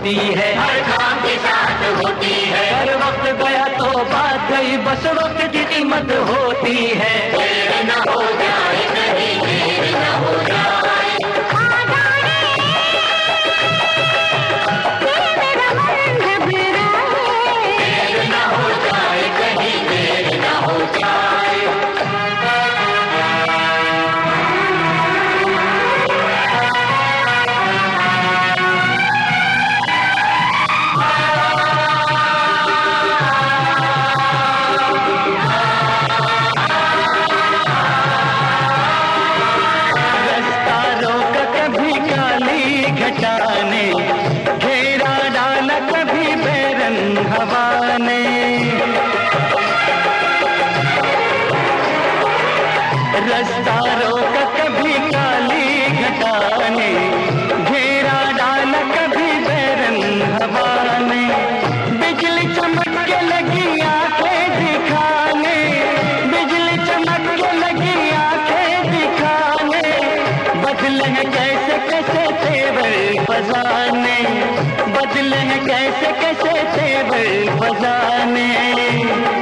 होती है। हर काम के साथ होती है। हर वक्त गया तो बात गई बस वक्त की कीमत होती है। देर हो जाए कहीं देर हो जाए। बजाने। बदले कैसे कैसे तेवर बजाने।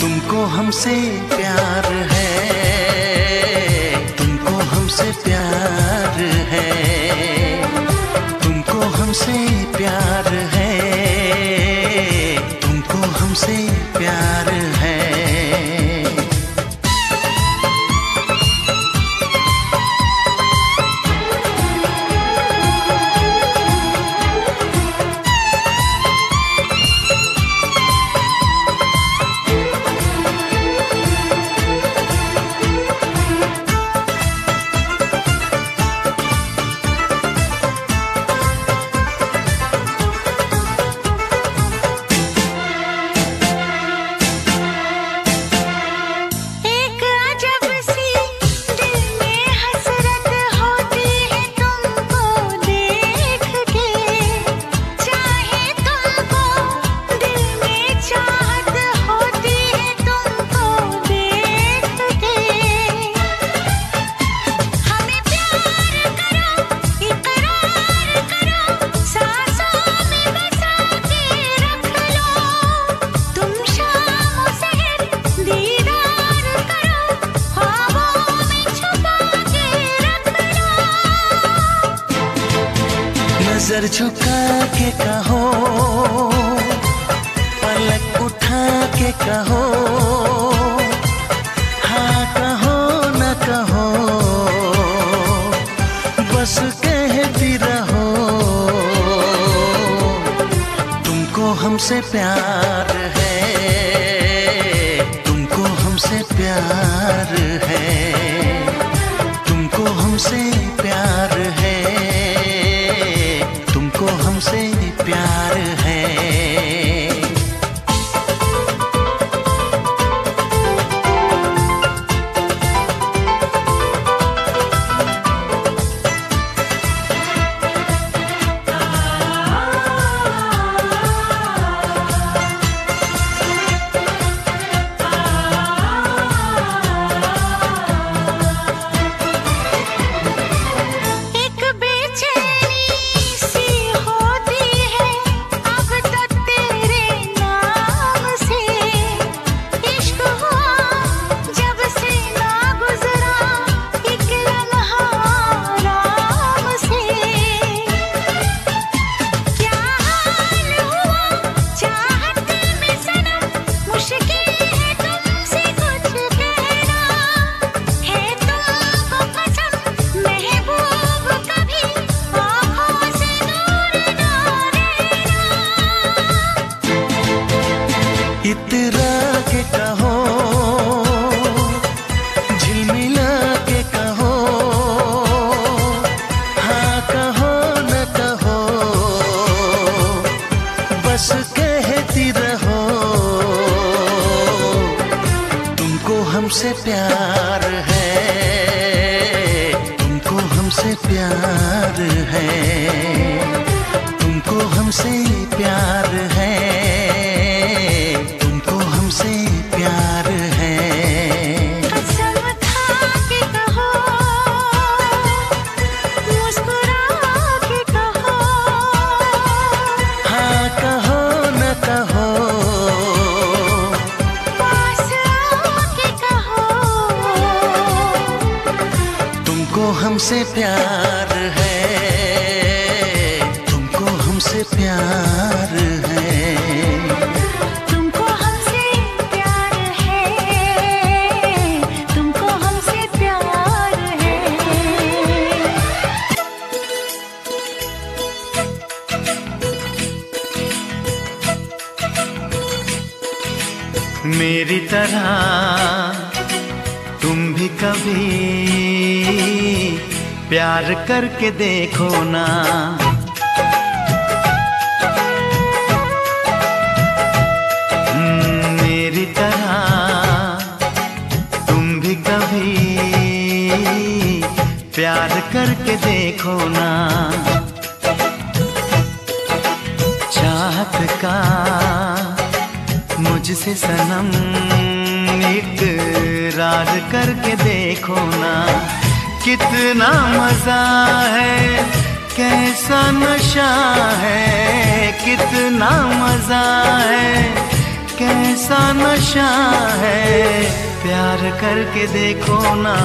तुमको हमसे प्यार है। तुमको हमसे प्यार है। तुमको हमसे प्यार हमसे प्यार है। तुमको हमसे प्यार है। तुमको हमसे प्यार तुमको हमसे प्यार है। हमसे प्यार है। तुमको हमसे प्यार है। तुमको हमसे प्यार है। मेरी तरह तुम भी कभी प्यार करके देखो ना। करके देखो ना। चाहत का मुझसे सनम एक इकरार करके देखो ना। कितना मज़ा है, कैसा नशा है, कितना मज़ा है, कैसा नशा है। प्यार करके देखो ना।